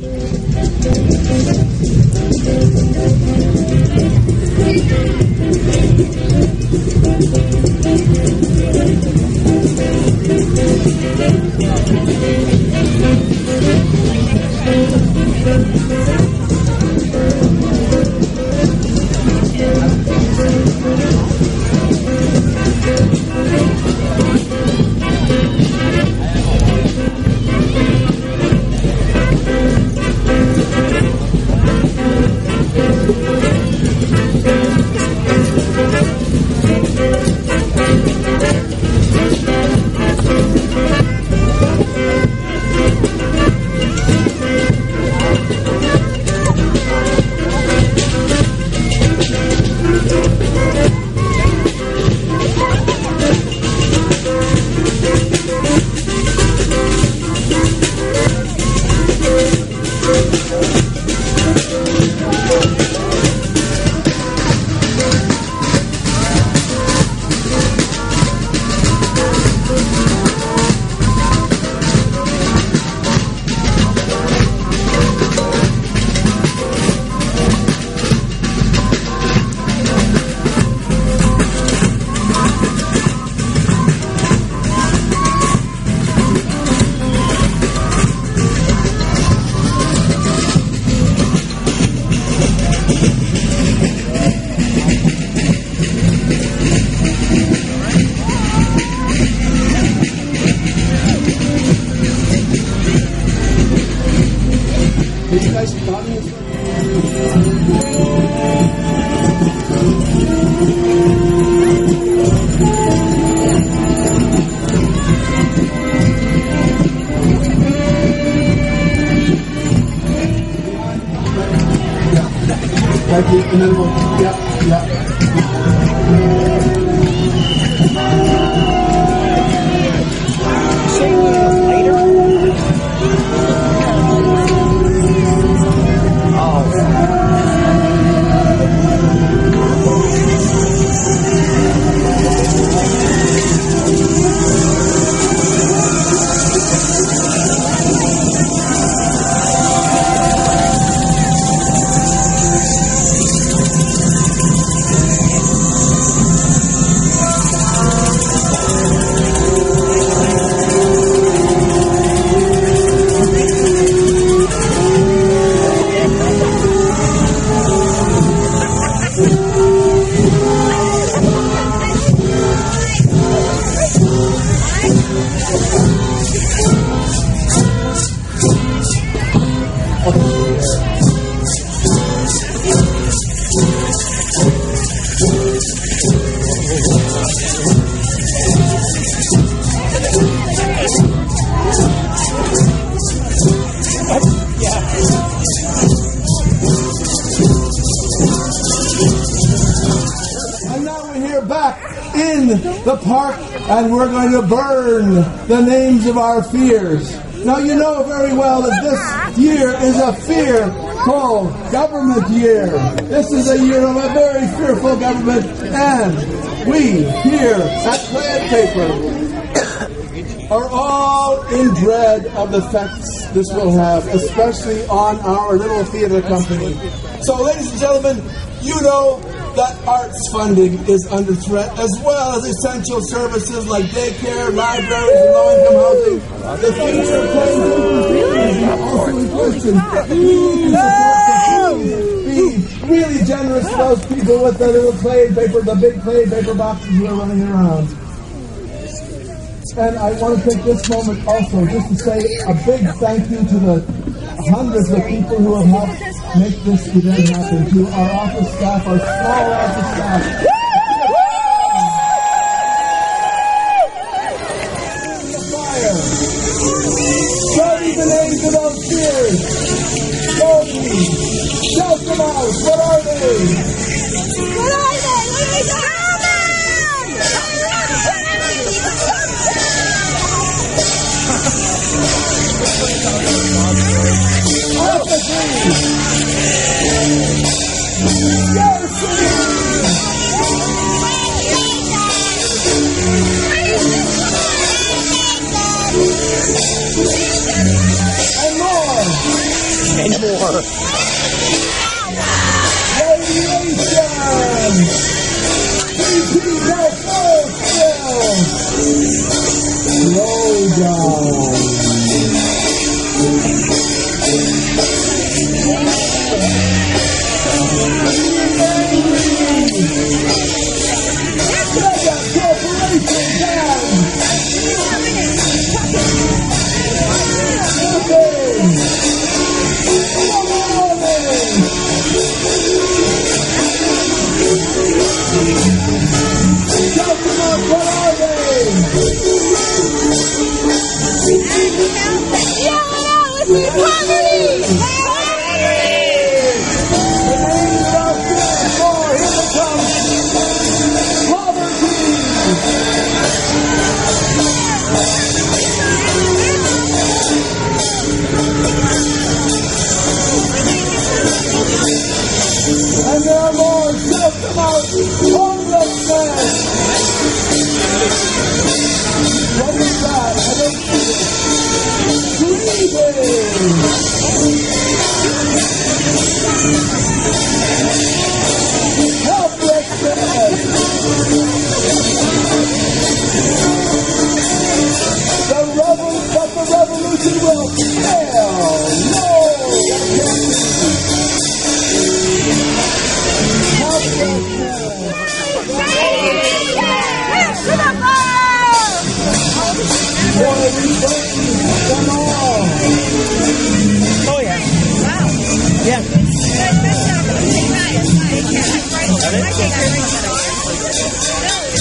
Did you We'll, yeah, yeah. The park and we're going to burn the names of our fears. Now you know very well that this year is a fear called government year. This is a year of a very fearful government and we here at Clay and Paper are all in dread of the effects this will have, especially on our little theater company. So, ladies and gentlemen, you know that arts funding is under threat, as well as essential services like daycare, libraries, and low-income housing. The future of is also in question. Please support the Be really generous to those people with the little clay paper, the big clay paper boxes who are running around. And I want to take this moment also just to say a big thank you to the hundreds of people who have helped make this event happen, to our office staff, our small office staff. Shout them out! What are they? And more! anymore. Radiation! Three And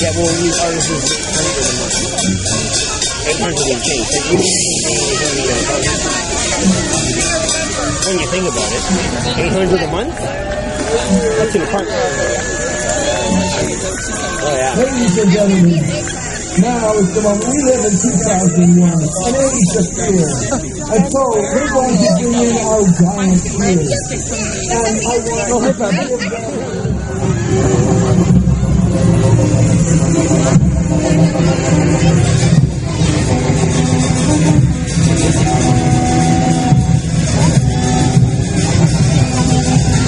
Yeah, well, we oh, this is eight hundred and change. So you when you think about it, eight hundred a month. That's an apartment. Oh yeah. Ladies and gentlemen, now is the moment. We live in 2001, an age of fear. And so we're going to bring in our giant fears. And I want to give them And let's give a cold, cold boo to the fear of war and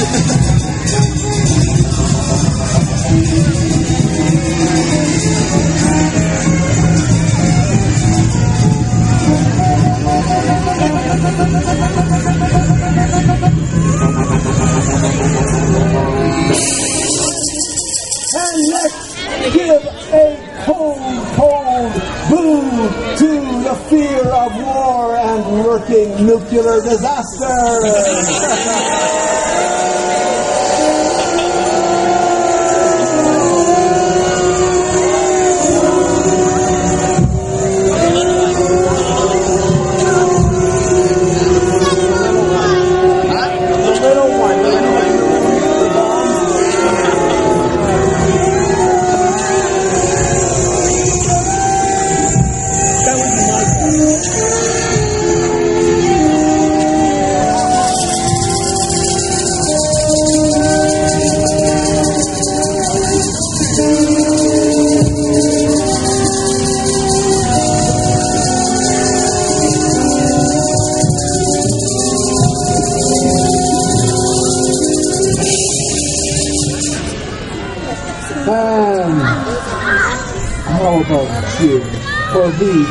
lurking nuclear disaster. how about you, for these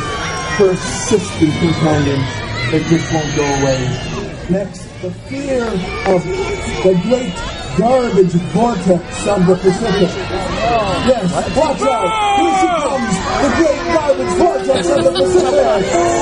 persistent companions that just won't go away? Next, the fear of the great garbage vortex of the Pacific. Yes, watch out! Here she comes! The great garbage vortex of the Pacific!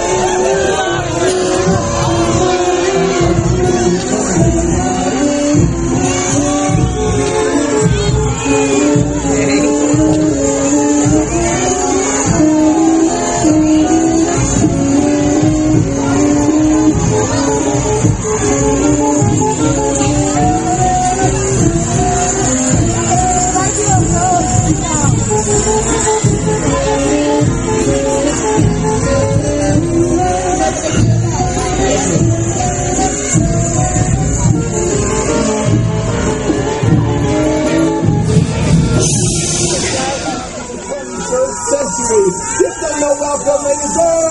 Century.